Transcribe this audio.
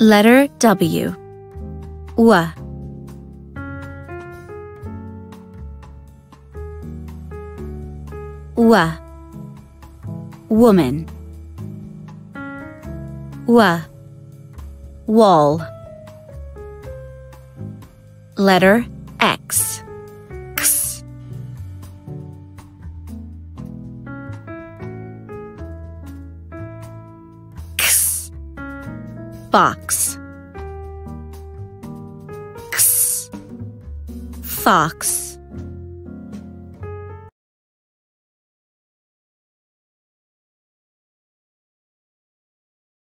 Letter W. W. W. Woman. W. Wall. Letter X. Box. X. Fox.